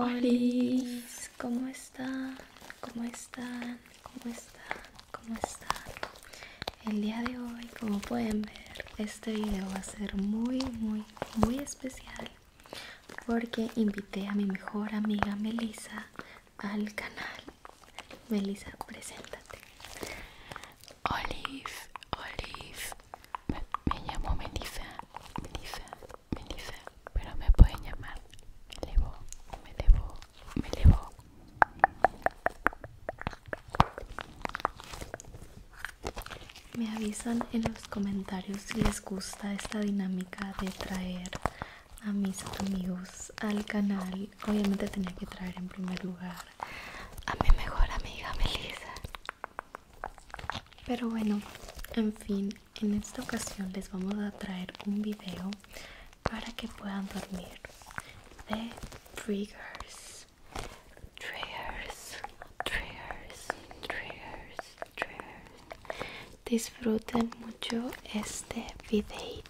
Hola, ¿cómo están? ¿Cómo están? ¿Cómo están? ¿Cómo están? El día de hoy, como pueden ver, este video va a ser muy, muy, muy especial porque invité a mi mejor amiga Melissa al canal. Melissa, preséntate. Olive, Olive, me, me llamo Melissa, Melissa, Melissa, pero me pueden llamar Melevo, Melevo, Melevo. Me avisan en los comentarios si les gusta esta dinámica de traer a mis amigos al canal. Obviamente tenía que traer en primer lugar a mi mejor amiga Melissa. Pero bueno, en fin, en esta ocasión les vamos a traer un video para que puedan dormir de triggers. Disfruten mucho este videito.